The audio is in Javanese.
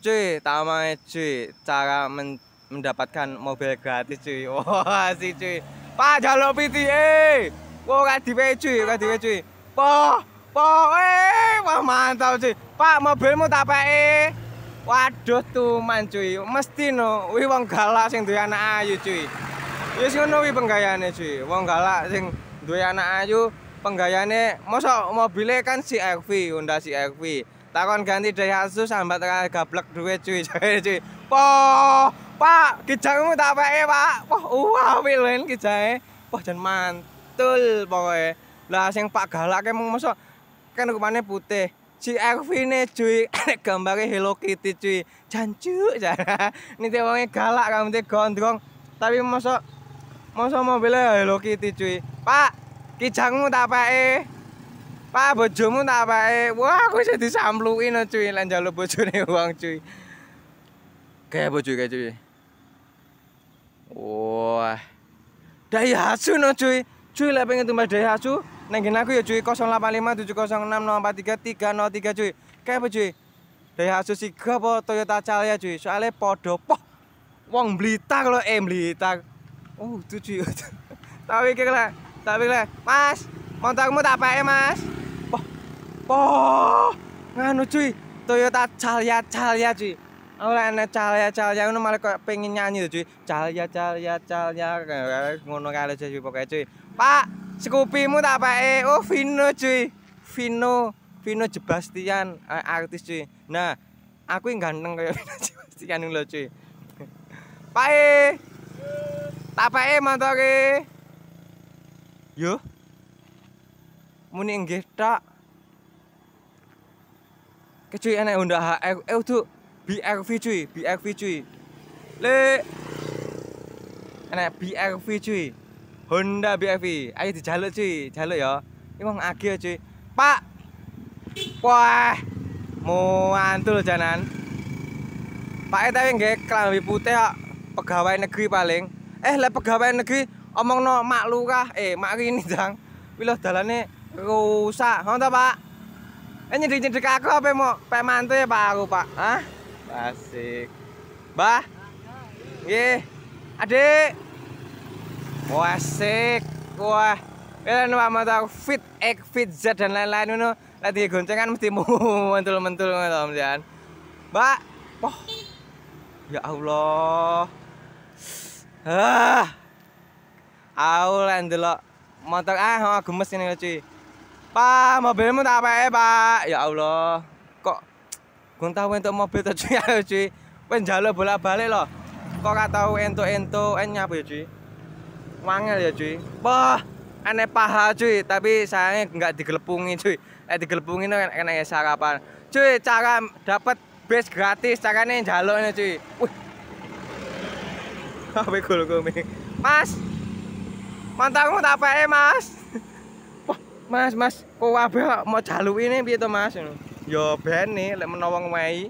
cuy tamai cuy cara men mendapatkan mobil gratis cuy. Wah si cuy. Pak jaluk piti eh wah diwe cuy gak diwe cuy. Po po eh wah mantap cuy. Pak mobilmu tak pake waduh tuman cuy. Mesti no wih wong galak sing duwe anak ayu cuy. Wis ngono wi penggayane cuy. Wong galak sing duwe anak ayu penggayane mosok mobilnya kan si RV Honda si RV takon ganti Daihatsu sambat gablek duwe cuy. Cuy. Po pak kijangmu tak pake pak. Wah wah wilen kijange wah jan mantul pokoknya lah sing pak galak ke mosok kan rupane putih. Si RV ne cuy gambarnya Hello Kitty cuy. Jancu jana ini wongnya galak kamu teh gondrong. Tapi mosok mosok mobilnya Hello Kitty cuy. Pak kijangmu tak pake Pak bojomu tak pake. Wah, aku iso disampluki no cuy, lan njaluk bojone wong cuy. Kayak bojo kayak cuy. Wah. Daihatsu no cuy. Cuy lek pengen tumbas Daihatsu, nang aku ya cuy 085706043303 cuy. Kayak apa cuy? Daihatsu Siga apa Toyota Calya cuy. Soalnya podo poh. Wong Blitar lo eh Blitar. Oh, tuh cuy. Tapi kira tapi kira, Mas, motormu tak pakai, Mas. Oh, nganu cuy, Toyota Calya Calya cuy. Ora ana Calya Calya ngono malah kok pengen nyanyi cuy. Calya Calya Calya ngono kali cuy pokoke cuy. Pak, Scoopy-mu tak pake. Oh, Vino cuy. Vino, Vino Jebastian artis cuy. Nah, aku yang ganteng kayak Vino Jebastian lho cuy. Pak e. Tak pake motore. Yo. Muni nggih tok. Kecuy enak Honda HR, eh tuh BRV cuy, BRV cuy. Le enak BRV cuy. Honda BRV. Ayo dijaluk cuy, jaluk ya. Ini wong age cuy. Pak. Wah. Mantul janan. Pak tapi nggak klambi putih kok. Pegawai negeri paling. Eh, le pegawai negeri omong no mak lurah, eh mak ini jang. Wilah dalane rusak. Ngono Pak? Eh nyedek-nyedek aku apa mau pak mantu ya pak aku pak? Hah? Asik. Bah? Nggih. Adik. Wah asik. Wah. Ya nu mantu aku fit X fit Z dan lain-lain ngono. Lagi goncengan mesti mentul-mentul ngono Mbak. Mbak. Wah. Ya Allah. Ah. Aku lan delok motor ah gemes ini cuy. Pak, mobilmu tak apa Pak? Ya Allah. Kok gue tahu untuk mobil tuh cuy, ayo cuy. Wen jalur bolak-balik loh. Kok gak tahu ento-ento en nyapa ya cuy? Wangel ya cuy. Wah, aneh paha cuy, tapi sayangnya nggak digelepungi cuy. Eh digelepungi itu kena ya sarapan. Cuy, cara dapat base gratis, caranya jalur ini cuy. Wih. Apa gul Mas, mantanmu tak apa mas? Mas, Mas, kok wae mau jaluk ini piye to Mas? Ya ben nih lek menawa ngwehi.